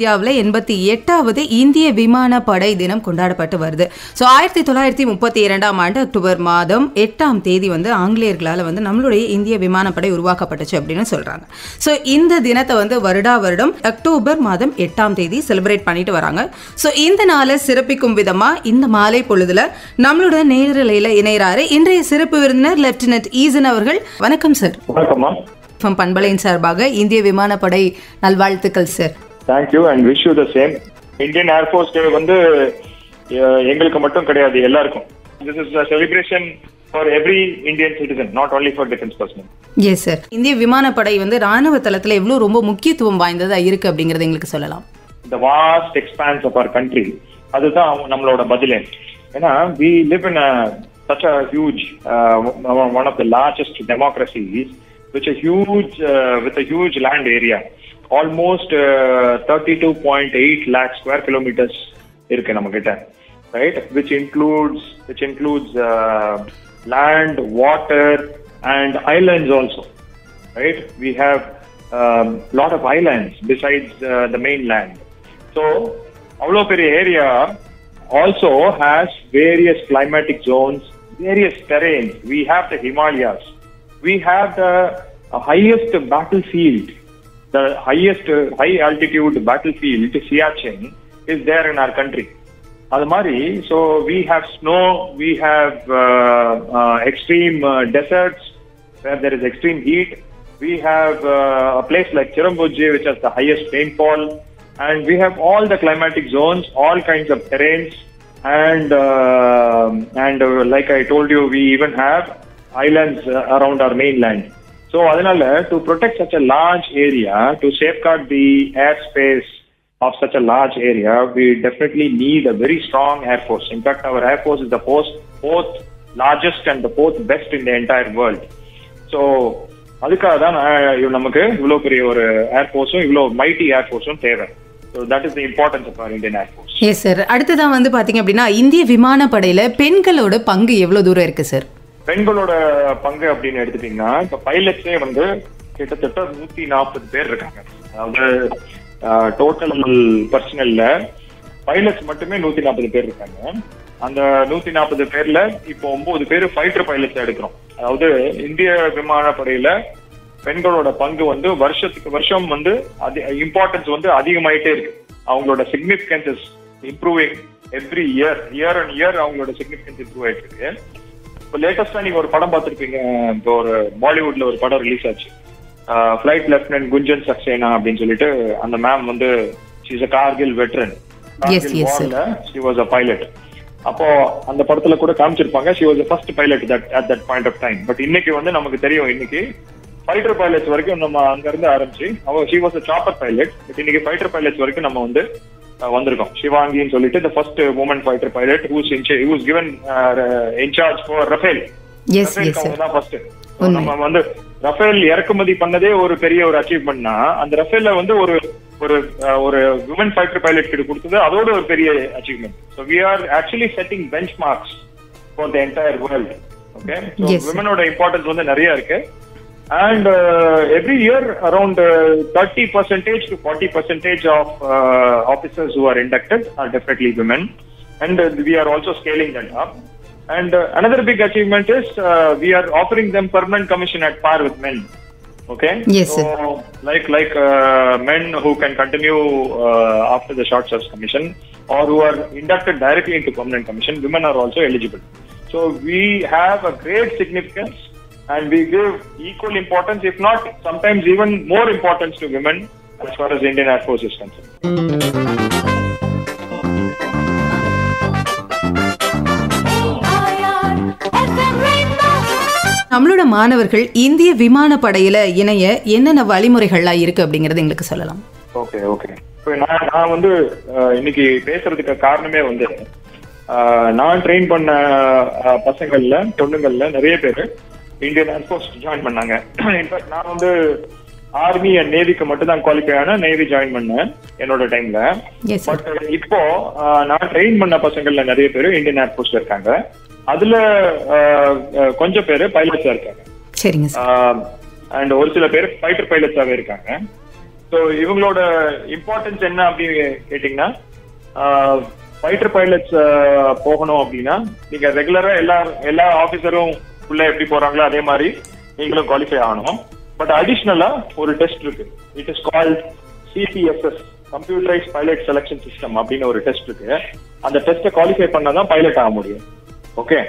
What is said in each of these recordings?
இந்தியாவில் எண்பத்தி எட்டாவது இந்திய விமானப்படை தினம் கொண்டாடப்பட்டு வருது. ஸோ ஆயிரத்தி தொள்ளாயிரத்தி முப்பத்தி இரண்டாம் ஆண்டு அக்டோபர் மாதம் எட்டாம் தேதி வந்து ஆங்கிலேயர்களால் வந்து நம்மளுடைய இந்திய விமானப்படை உருவாக்கப்பட்டுச்சு அப்படின்னு சொல்கிறாங்க ஸோ இந்த தினத்தை வந்து வருடா வருடம் அக்டோபர் மாதம் எட்டாம் தேதி செலிப்ரேட் பண்ணிட்டு வராங்க. ஸோ இந்த நாளை சிறப்பிக்கும் விதமாக இந்த மாலை பொழுதுல நம்மளோட நேரலையில் இணைகிறாரு இன்றைய சிறப்பு விருந்தினர் லெப்டினன்ட் ஈசன் அவர்கள். வணக்கம் சார் வணக்கம்மா பண்பலையின் சார்பாக இந்திய விமானப்படை நல்வாழ்த்துக்கள் sir thank you and wish you the same Indian air force day வந்து எங்களுக்கு மட்டும் கிடையாது எல்லாருக்கும். This is celebration for every Indian citizen not only for defence person yes sir இந்திய விமானப்படை வந்து ராணுவ தளத்துல எவ்வளவு ரொம்ப முக்கியத்துவம் வாய்ந்ததா இருக்கு அப்படிங்கறது எங்களுக்கு சொல்லலாம். இந்த vast expanse of our country அதுதான் நம்மளோட பதிலே. ஏன்னா we live in such a huge uh, one of the largest democracies which a huge uh, with a huge land area almost uh, 32.8 lakh square kilometers இருக்கு நம்ம கிட்ட right which includes which includes uh, land water and islands also right? We have a lot of islands besides uh, the mainland. So, அவ்வளோ பெரிய area also has various climatic zones, various terrains. We have the Himalayas. We have the uh, highest battlefield, the highest uh, high altitude battlefield, Siachen, is there in our country. அது மாதிரி so we have snow we have extreme deserts where there is extreme heat. We have uh, a place like Chirambujji, which has the highest rainfall, and we have all the climatic zones, all kinds of terrains, and uh, and uh, like I told you, we even have islands uh, around our mainland. So அதனால to protect such a large area to safeguard the air space of such a large area we definitely need a very strong air force in fact our air force is the post fourth largest and the both best in the entire world so அதுக்காக தான் நமக்கு இவ்வளோ பெரிய ஒரு ஏர்ஃபோர்ஸும் இவ்வளோ mighty ஏர்ஃபோர்ஸும் தேவை yes sir அடுத்ததான் வந்து பாத்தீங்க அப்படின்னா இந்திய விமானப்படையில பெண்களோட பங்கு எவ்வளவு தூரம் இருக்கு சார் பெண்களோட பங்கு அப்படின்னு எடுத்துட்டீங்கன்னா இப்போ பைலட்ஸே வந்து கிட்டத்தட்ட நூத்தி நாற்பது பேர் இருக்காங்க. அதாவது டோட்டல் பர்சனல்ல பைலட்ஸ் மட்டுமே நூத்தி நாற்பது பேர் இருக்காங்க. அந்த நூத்தி நாற்பது பேர்ல இப்போ ஒன்பது பேர் ஃபைட்டர் பைலட்ஸ் எடுக்கிறோம். அதாவது இந்திய விமானப்படையில பெண்களோட பங்கு வந்து வருஷத்துக்கு வருஷம் வந்து இம்பார்ட்டன்ஸ் வந்து அதிகமாயிட்டே இருக்கு. அவங்களோட significance improving every year year and year அவங்களோட சிக்னிபிகன்ஸ் இம்ப்ரூவ் ஆயிட்டு இருக்கு. இப்போ லேட்டஸ்டா நீங்க ஒரு படம் பார்த்திருப்பீங்க. இப்போ ஒரு பாலிவுட்ல ஒரு படம் ரிலீஸ் ஆச்சு. ஃபிளைட் லெப்டினன்ட் குஞ்சன் சக்சேனா அப்படின்னு சொல்லிட்டு அந்த மேம் வந்து she's a Kargil veteran. She was a pilot அப்போ அந்த படத்துல கூட காமிச்சிருப்பாங்க. She was first pilot that at that point of time but இன்னைக்கு வந்து நமக்கு தெரியும் இன்னைக்கு ஃபைட்டர் பைலட்ஸ் வரைக்கும் நம்ம அங்க இருந்து ஆரம்பிச்சு அவ she was a chopper pilot but இன்னைக்கு ஃபைட்டர் பைலட்ஸ் வரைக்கும் நம்ம வந்து வந்திருக்கோம். சிவாங்கின்னு சொல்லிட்டு the first woman fighter pilot whose whose given in charge for Rafale தான் ஃபர்ஸ்ட் நம்ம வந்து ரஃபேல் இறக்குமதி பண்ணதே ஒரு பெரிய ஒரு அச்சீவ்மெண்ட்னா அந்த ரஃபேல்ல வந்து ஒரு ஒரு ஒரு விமன் ஃபைட்டர் பைலட் கிட்ட கொடுத்தது அதோட ஒரு பெரிய achievement so we are actually setting benchmarks for the entire world okay. விமனோட importance வந்து நிறைய இருக்கு. And uh, every year, around uh, 30 percentage to 40 percentage of uh, officers who are inducted are definitely women, and we are also scaling that up. And another big achievement is we are offering them permanent commission at par with men okay yes so, sir. like like uh, men who can continue uh, after the short service commission or who are inducted directly into permanent commission women are also eligible so we have a great significance and we give equal importance, if not sometimes even more importance to women as far as Indian Air Force is concerned. நம்மளோட மாணவர்கள் இந்திய விமானப்படையில இணைய என்னென்ன வழிமுறைகள்லாம் இருக்கு அப்படிங்கறது எங்களுக்கு சொல்லலாம் okay okay இப்போ நான் நான் வந்து இன்னைக்கு பேசுறதுக்கு காரணமே வந்து நான் ட்ரெயின் பண்ண பசங்கள்ல பொண்ணுங்கள்ல நிறைய பேர் இந்தியன் ஏர்ஃபோர்ஸ் ஜாயின் பண்ணாங்க. இன்ஃபேக்ட் நான் வந்து ஆர்மி அண்ட் நேவிக்கு மட்டும் தான் குவாலிஃபை ஆன நேவி ஜாயின் பண்ணேன் என்னோட டைம்ல பட் இப்போ ஆஹ், நான் ட்ரெயின் பண்ண பசங்கள்ல நிறைய பேர் இந்தியன் ஏர்ஃபோர்ஸ்ல இருக்காங்க. அதுல ஆஹ், கொஞ்சம் பேர் பைலட்ஸா இருக்காங்க. அண்ட் ஒரு சில பேர் ஃபைட்டர் பைலட்ஸாவே இருக்காங்க. ஸோ இவங்களோட இம்பார்ட்டன்ஸ் என்ன அப்படின்னு கேட்டிங்கன்னா ஃபைட்டர் பைலட்ஸ் போகணும் அப்படின்னா நீங்க ரெகுலரா எல்லா எல்லா ஆபீசரும் உள்ள எப்படி போறாங்களோ அதே மாதிரி நீங்களும் குவாலிஃபை ஆகணும். பட் அடிஷ்னலா ஒரு டெஸ்ட் இருக்கு. It is called CPSS computerise pilot selection system அப்படின்னு ஒரு டெஸ்ட் இருக்கு. அந்த டெஸ்ட்டை குவாலிஃபை பண்ணாதான் பைலட் ஆக முடியும். ஓகே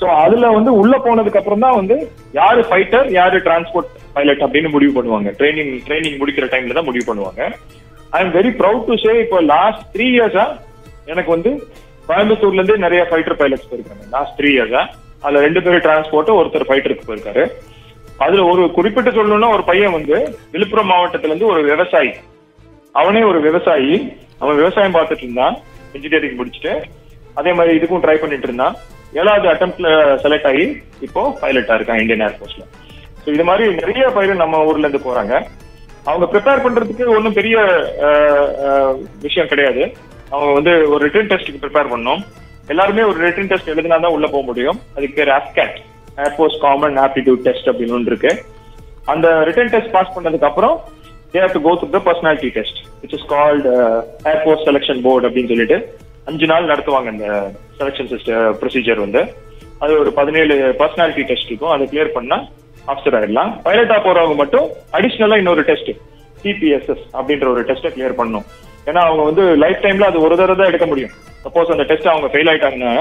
சோ அதுல வந்து உள்ள போனதுக்கு அப்புறம் தான் வந்து யாரு ஃபைட்டர் யாரு டிரான்ஸ்போர்ட் பைலட் அப்படின்னு முடிவு பண்ணுவாங்க. ட்ரைனிங் ட்ரைனிங் முடிக்கிற டைம்ல தான் முடிவு பண்ணுவாங்க. I am very proud to say இப்போ லாஸ்ட் த்ரீ இயர்ஸா எனக்கு வந்து கோயம்புத்தூர்ல இருந்தே நிறைய ஃபைட்டர் பைலட்ஸ் போயிருக்காங்க. லாஸ்ட் த்ரீ இயர்ஸா அதுல ரெண்டு பேரும் டிரான்ஸ்போர்ட் ஒருத்தர் ஃபைட்டருக்கு போயிருக்காரு. அதுல ஒரு குறிப்பிட்டு சொல்லணும்னா ஒரு பையன் வந்து விழுப்புரம் மாவட்டத்துல இருந்து ஒரு விவசாயி. அவனே ஒரு விவசாயி. அவன் விவசாயம் பார்த்துட்டு இருந்தான். இன்ஜினியரிங் முடிச்சுட்டு அதே மாதிரி இதுக்கும் ட்ரை பண்ணிட்டு இருந்தான். ஏழாவது அட்டம்ப்ட்ல செலக்ட் ஆகி இப்போ பைலட்டா இருக்கான் இந்தியன் ஏர்ஃபோர்ஸ்ல ஸோ இது மாதிரி நிறைய பயிர் நம்ம ஊர்ல இருந்து போறாங்க. அவங்க ப்ரிப்பேர் பண்றதுக்கு ஒன்றும் பெரிய விஷயம் கிடையாது. அவங்க வந்து ஒரு ரிட்டன் டெஸ்ட்டுக்கு ப்ரிப்பேர் பண்ணோம். எல்லாருமே ஒரு ரிட்டன் டெஸ்ட் எழுதினா தான் உள்ள போக முடியும். அதுக்கு பேர் AFCAT air force common aptitude test அப்படின்னு ஒன்று இருக்கு. அந்த ரிட்டன் டெஸ்ட் பாஸ் பண்ணதுக்கு அப்புறம் they have to go through the personality test which is called uh, selection board அப்படின்னு சொல்லிட்டு அஞ்சு நாள் நடத்துவாங்க இந்த செலெக்ஷன் சிஸ்டம் ப்ரொசீஜர் வந்து. அது ஒரு பதினேழு பர்சனாலிட்டி டெஸ்ட் இருக்கும். அதை கிளியர் பண்ணா ஆஃபீஸர் ஆயிடலாம். பைலட்டா போறவங்க மட்டும் அடிஷ்னலா இன்னொரு டெஸ்ட் சிபிஎஸ்எஸ் அப்படின்ற ஒரு டெஸ்ட்டை கிளியர் பண்ணும். ஏன்னா அவங்க வந்து லைஃப் டைம்ல அது ஒரு தடவை தான் எடுக்க முடியும். சப்போஸ் அந்த டெஸ்ட் அவங்க ஃபெயில் ஆயிட்டாங்கன்னா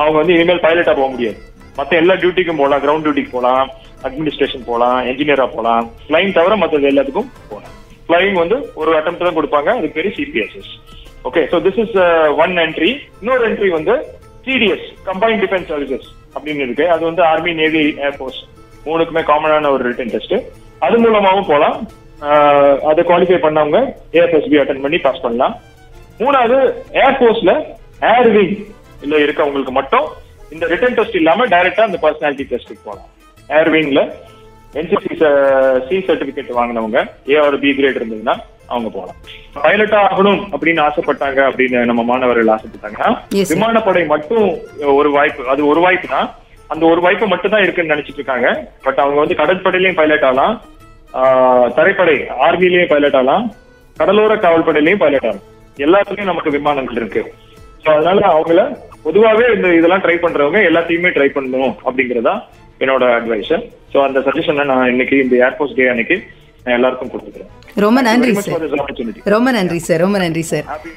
அவங்க வந்து இனிமேல் பைலட்டா போக முடியாது. மத்த எல்லா டியூட்டிக்கும் போகலாம் கிரவுண்ட் டியூட்டிக்கு போகலாம் அட்மினிஸ்ட்ரேஷன் போகலாம் என்ஜினியரா போகலாம். ஃபிளைங் தவிர மற்றது எல்லாத்துக்கும் போகலாம். ஃபிளைங் வந்து ஒரு அட்டம் தான் கொடுப்பாங்க அது பேரு CPSS okay so this is one entry இன்னொரு என்ட்ரி வந்து சிடிஎஸ் கம்பைன் டிஃபென்ஸ் சர்வீசஸ் அப்படின்னு இருக்கு. அது வந்து ஆர்மி நேவி ஏர்ஃபோர்ஸ் மூணுக்குமே காமனான ஒரு ரிட்டன் டெஸ்ட் அது மூலமாவும் போகலாம். Uh, அதை குவாலிஃபை பண்ணவங்க ஏஎஃப்எஸ்பி அட்டன் பண்ணி பாஸ் பண்ணலாம். மூணாவது ஏர்ஃபோர்ஸ்ல ஏர்விங் இல்ல இருக்கவங்களுக்கு மட்டும் இந்த ரிட்டன் டெஸ்ட் இல்லாம டைரக்டா அந்த பர்சனாலிட்டி டெஸ்ட்டுக்கு போகலாம் ஏர்விங்ல என்சிசி சி சர்டிபிகேட் வாங்கினவங்க ஏ ஒரு பி கிரேட் இருந்ததுன்னா அவங்க போகலாம் பைலட்டா ஆகணும் அப்படின்னு ஆசைப்பட்டாங்க அப்படின்னு நம்ம மாணவர்கள் ஆசைப்பட்டாங்கன்னா. விமானப்படை மட்டும் ஒரு வாய்ப்பு அது ஒரு வாய்ப்பு தான் அந்த ஒரு வாய்ப்பு மட்டும் தான் இருக்குன்னு நினைச்சிட்டு இருக்காங்க. பட் அவங்க வந்து கடற்படையிலயும் பைலட் ஆகலாம். தரைப்படை ஆர்மிலயும் பைலட் ஆகலாம். கடலோர காவல்படையிலயும் பைலட் ஆகலாம். எல்லாத்துலயும் நமக்கு விமானங்கள் இருக்கு. ஸோ அதனால அவங்கள பொதுவாகவே இந்த இதெல்லாம் ட்ரை பண்றவங்க எல்லாத்தையுமே ட்ரை பண்ணணும் அப்படிங்கறதா என்னோட அட்வைஸ் ஸோ அந்த சஜஷனை நான் இன்னைக்கு இந்த ஏர்போர்ட் டே அன்னைக்கு நான் எல்லாருக்கும் கொடுத்துக்கிறேன். ரொம்ப நன்றி சார். ரொம்ப நன்றி சார் ரொம்ப நன்றி சார் Happy